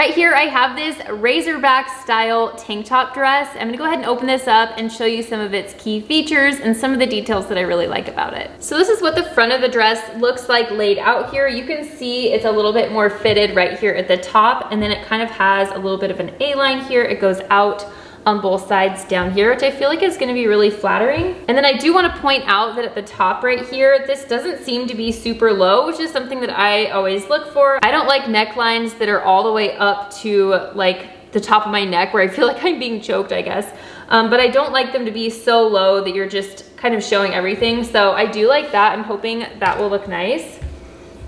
Right here, I have this Racerback style tank top dress. I'm gonna go ahead and open this up and show you some of its key features and some of the details that I really like about it. So this is what the front of the dress looks like laid out here. You can see it's a little bit more fitted right here at the top, and then it kind of has a little bit of an A-line here. It goes out on both sides down here, which I feel like is gonna be really flattering. And then I do wanna point out that at the top right here, this doesn't seem to be super low, which is something that I always look for. I don't like necklines that are all the way up to like the top of my neck where I feel like I'm being choked, I guess. Um, but I don't like them to be so low that you're just kind of showing everything. So I do like that. I'm hoping that will look nice.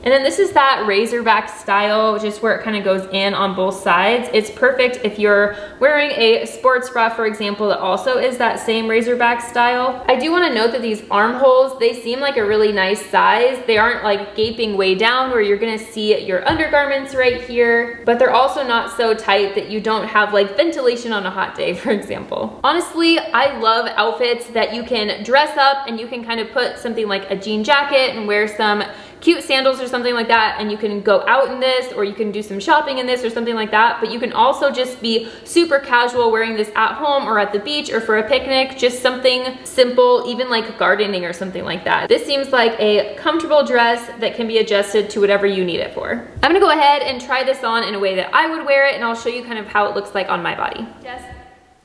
And then this is that Racerback style, just where it kind of goes in on both sides. It's perfect if you're wearing a sports bra, for example, that also is that same Racerback style. I do wanna note that these armholes, they seem like a really nice size. They aren't like gaping way down where you're gonna see your undergarments right here, but they're also not so tight that you don't have like ventilation on a hot day, for example. Honestly, I love outfits that you can dress up and you can kind of put something like a jean jacket and wear some cute sandals or something like that and you can go out in this or you can do some shopping in this or something like that but you can also just be super casual wearing this at home or at the beach or for a picnic just something simple even like gardening or something like that. This seems like a comfortable dress that can be adjusted to whatever you need it for. I'm gonna go ahead and try this on in a way that I would wear it and I'll show you kind of how it looks like on my body. Yes.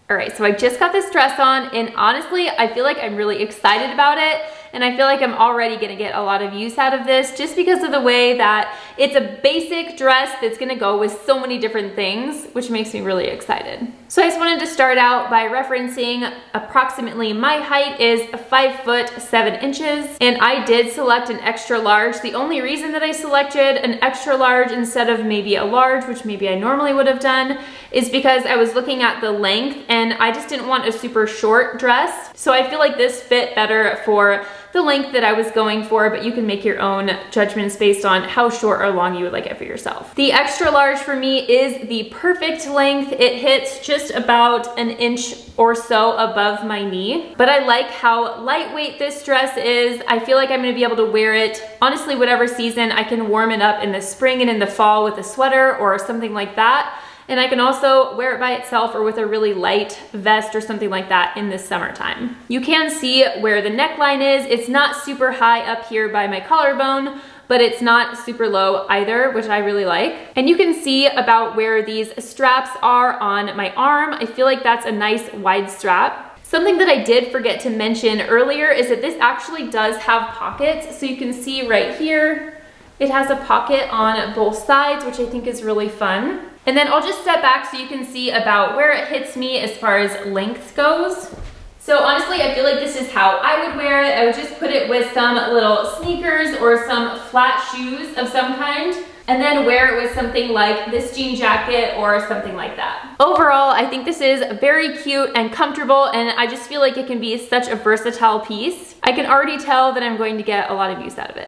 All right, so I just got this dress on and honestly, I feel like I'm really excited about it and I feel like I'm already gonna get a lot of use out of this just because of the way that it's a basic dress that's gonna go with so many different things, which makes me really excited. So I just wanted to start out by referencing approximately my height is five foot seven inches, and I did select an extra large. The only reason that I selected an extra large instead of maybe a large, which maybe I normally would have done, is because I was looking at the length and I just didn't want a super short dress. So I feel like this fit better for the length that I was going for, but you can make your own judgments based on how short or long you would like it for yourself. The extra large for me is the perfect length. It hits just about an inch or so above my knee, but I like how lightweight this dress is. I feel like I'm gonna be able to wear it, honestly, whatever season. I can warm it up in the spring and in the fall with a sweater or something like that. And I can also wear it by itself or with a really light vest or something like that in the summertime. You can see where the neckline is. It's not super high up here by my collarbone, but it's not super low either, which I really like. And you can see about where these straps are on my arm. I feel like that's a nice wide strap. Something that I did forget to mention earlier is that this actually does have pockets. So you can see right here, it has a pocket on both sides, which I think is really fun. And then I'll just step back so you can see about where it hits me as far as length goes. So honestly, I feel like this is how I would wear it. I would just put it with some little sneakers or some flat shoes of some kind and then wear it with something like this jean jacket or something like that. Overall, I think this is very cute and comfortable and I just feel like it can be such a versatile piece. I can already tell that I'm going to get a lot of use out of it.